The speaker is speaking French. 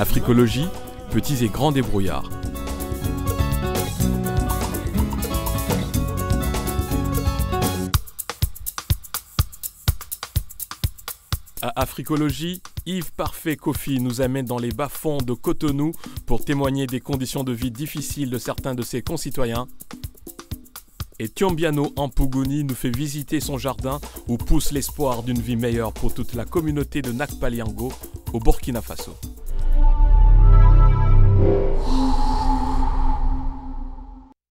Africologie, petits et grands débrouillards. À Africologie, Yves Parfait Kofi nous amène dans les bas-fonds de Cotonou pour témoigner des conditions de vie difficiles de certains de ses concitoyens. Et Tiombiano Ampuguni nous fait visiter son jardin où pousse l'espoir d'une vie meilleure pour toute la communauté de Nakpaliango au Burkina Faso.